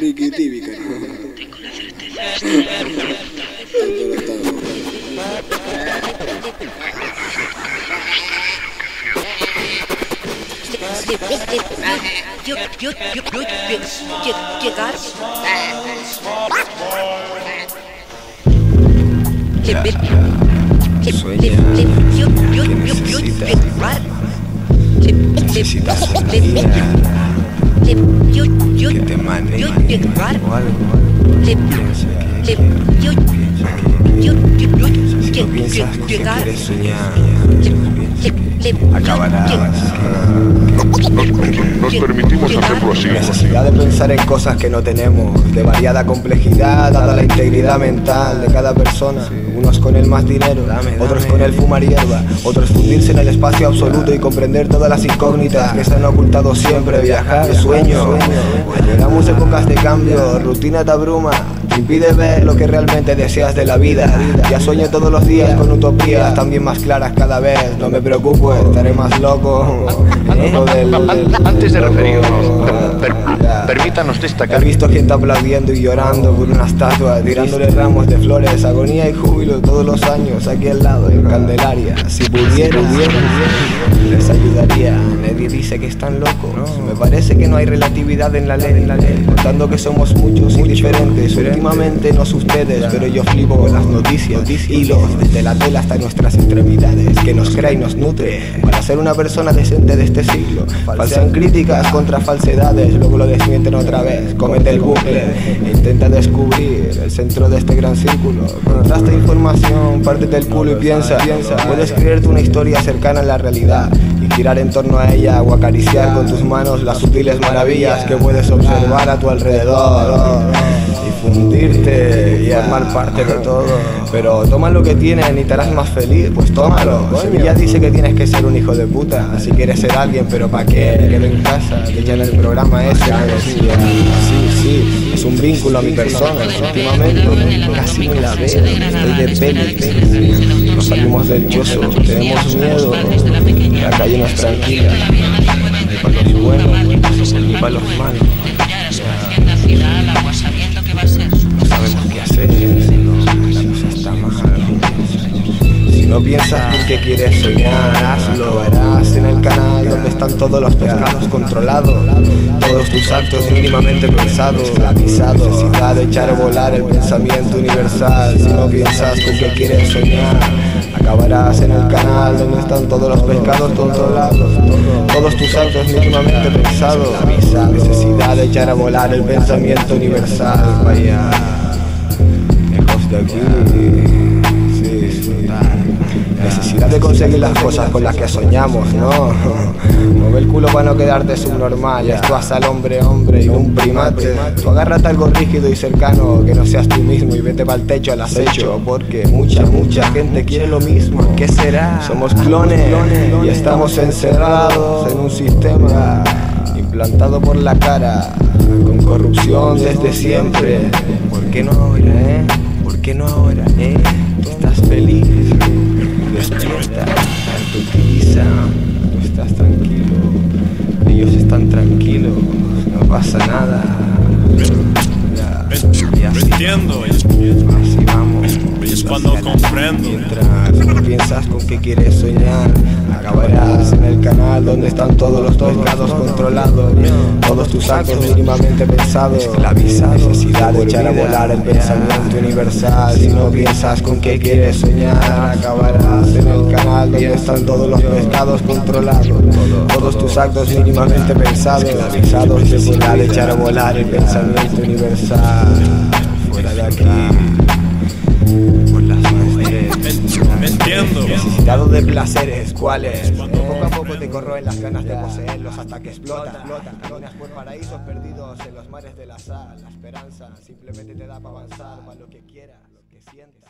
Riquiti, vicario. Tengo la certeza. Necesitas una vida. Que te llegar. o algo. Le- Piensa no piensas que quieres soñar, acabarás. Nos permitimos hacerlo así. Necesidad de pensar en cosas que no tenemos, de variada complejidad, dada la integridad mental de cada persona. Unos con el más dinero, otros con el fumar hierba, otros fundirse en el espacio absoluto y comprender todas las incógnitas que se han ocultado siempre. Viajar, sueño. Llegamos épocas de cambio, rutina te abruma. Te Impide ver lo que realmente deseas de la vida. Ya sueño todos los días con utopías también más claras cada vez. No me preocupo, estaré más loco. Loco del- del- Antes de referirnos, per- permítanos He destacar visto gente aplaudiendo y llorando por una estatua, tirándole ramos de flores, agonía y júbilo todos los años aquí al lado en Candelaria. Si pudiera, les ayudaría. Nadie dice que están locos. Me parece que no hay relatividad en la ley, en la ley. Contando que somos muchos y diferentes. Últimamente no sé ustedes, pero yo flipo con las noticias. Hilos desde la tela hasta nuestras extremidades, que nos crea y nos nutre. Para ser una persona decente de este siglo, falsean críticas contra falsedades, luego lo desmienten otra vez. Comete el bucle e intenta descubrir el centro de este gran círculo. Contrasta información, parte del culo y piensa. Puedes creerte una historia cercana a la realidad y girar en torno a ella o acariciar con tus manos las sutiles maravillas que puedes observar a tu alrededor fundirte y formar parte de todo. Pero toma lo que tienes y te harás más feliz, pues tómalo. Sevilla dice que tienes que ser un hijo de puta, si quieres ser alguien, pero ¿para qué? Me quedo en casa, que ya en el programa ese me decía, sí, sí, es un vínculo a mi persona. Últimamente casi me la veo, estoy de peli. Nos salimos del choso, tenemos miedo, la calle no es tranquila. No piensas en qué quieres soñar, hazlo, verás en el canal donde están todos los pescados controlados. Todos tus actos mínimamente pensados, avisados. Necesidad de echar a volar el pensamiento universal. Si no piensas con qué quieres soñar, acabarás en el canal donde están todos los pescados controlados. Todos tus actos mínimamente pensados. Necesidad de echar a volar el pensamiento universal. Vaya, lejos de aquí. Necesidad de conseguir las cosas con las que soñamos, ¿no? Mueve el culo para no quedarte subnormal. Esto hace al hombre hombre y un primate. Tú agárrate algo rígido y cercano, que no seas tú mismo y vete para el techo al acecho. Porque mucha, mucha gente quiere lo mismo. ¿Qué será? Somos clones y estamos encerrados en un sistema implantado por la cara, con corrupción desde siempre. ¿Por qué no ahora, eh? ¿Por qué no ahora, eh? Pasa nada. Y así Entiendo, Así vamos. es cuando comprendo. Mientras no piensas con qué quieres soñar, acabarás en el canal donde están todos los pescados controlados. Todos tus actos mínimamente pensados, esclavizados. Necesidad de echar a volar el pensamiento universal. Si no piensas con qué quieres soñar, acabarás en el canal donde están todos los pescados controlados. Todos tus actos mínimamente pensados, esclavizados. Necesidad de echar a volar el pensamiento universal. Fuera de aquí por las mujeres. Entiendo. Necesitado de placeres, ¿cuáles? Poco a poco te corroen las ganas de poseerlos hasta que explotan. Caminas por paraísos perdidos en los mares de la sal. La esperanza simplemente te da para avanzar, para lo que quieras, lo que sientes.